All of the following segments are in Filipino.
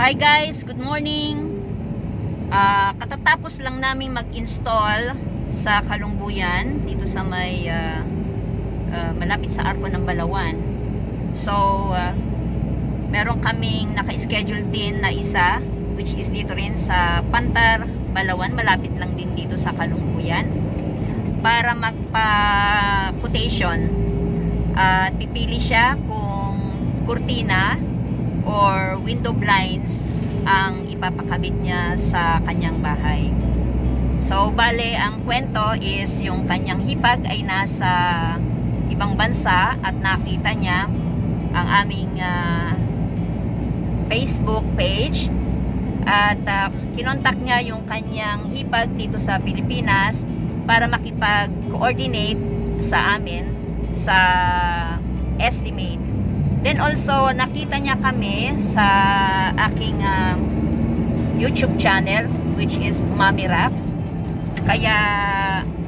Hi guys, good morning. Ah, katatapos lang namin mag-install sa Kalungbuyan dito sa may ah, ah, malapit sa Arco ng Balawan. So, ah, meron kaming naka-schedule din na isa which is dito rin sa Pantar, Balawan, malapit lang din dito sa Kalungbuyan para magpa-quotation at pipili siya kung kurtina or window blinds ang ipapakabit niya sa kanyang bahay. So, bale, ang kwento is yung kanyang hipag ay nasa ibang bansa at nakita niya ang aming ah, Facebook page at uh, kinontak niya yung kanyang hipag dito sa Pilipinas para makipag-coordinate sa amin sa estimate Then also, nakita niya kami sa aking uh, YouTube channel, which is Mami Raps. Kaya,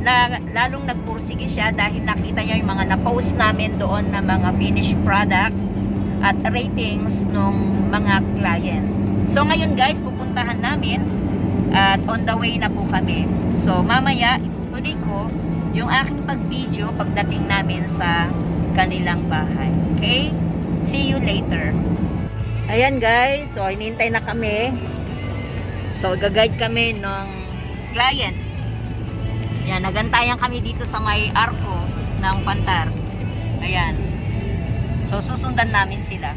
na, lalong nagpursige siya dahil nakita niya yung mga na-post namin doon na mga finished products at ratings ng mga clients. So, ngayon guys, pupuntahan namin at on the way na po kami. So, mamaya, itutuloy ko yung aking pag-video pagdating namin sa kanilang bahay. Okay? See you later. Ayan guys, so inintay na kami. So gaguide kami ng client. Ayan, nagantayan kami dito sa may arko ng Pantar. Ayan. So susundan namin sila.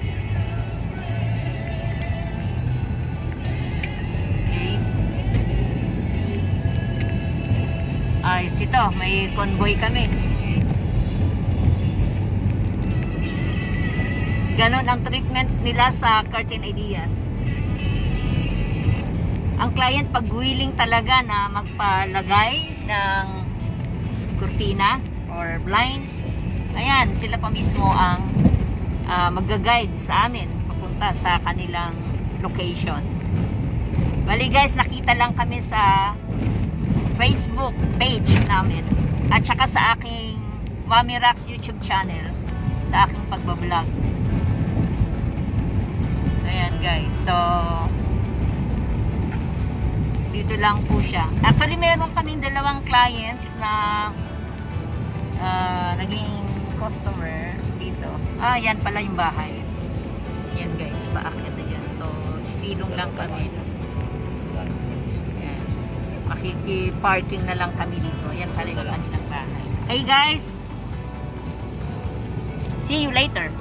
Okay. Ay, sito, may convoy kami. Ganon ang treatment nila sa curtain ideas. Ang client pag willing talaga na magpalagay ng kurtina or blinds, ayan, sila pa mismo ang uh, magga-guide sa amin papunta sa kanilang location. Bali guys, nakita lang kami sa Facebook page namin at saka sa aking Mami Rocks YouTube channel sa aking pagbablog. Ayan guys. So, dito lang po siya. Actually, meron kaming dalawang clients na uh, naging customer dito. Ah, yan pala yung bahay. Yan guys, paakyat na yan. So, silong lang kami. Yan. Makiki-parking na lang kami dito. Yan pala yung kanilang bahay. Okay guys, see you later.